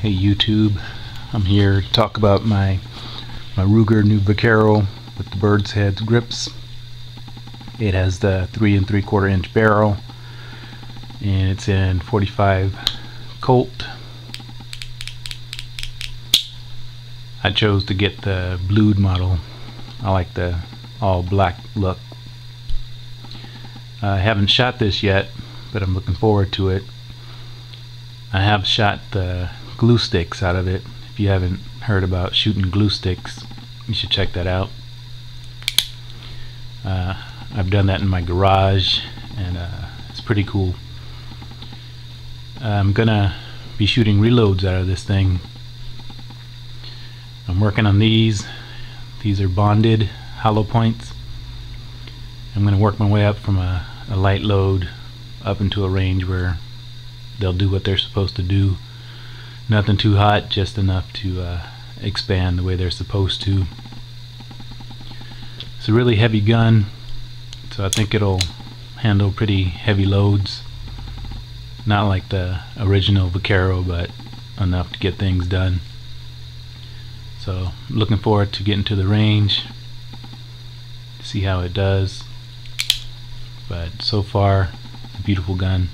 Hey YouTube, I'm here to talk about my my Ruger new Vaquero with the bird's head grips. It has the three and three quarter inch barrel and it's in 45 Colt. I chose to get the blued model. I like the all black look. I haven't shot this yet, but I'm looking forward to it. I have shot the glue sticks out of it. If you haven't heard about shooting glue sticks, you should check that out. Uh, I've done that in my garage, and uh, it's pretty cool. I'm gonna be shooting reloads out of this thing. I'm working on these. These are bonded hollow points. I'm gonna work my way up from a, a light load up into a range where they'll do what they're supposed to do. Nothing too hot, just enough to uh, expand the way they're supposed to. It's a really heavy gun, so I think it'll handle pretty heavy loads. Not like the original Vaquero, but enough to get things done. So looking forward to getting to the range, see how it does. But so far, beautiful gun.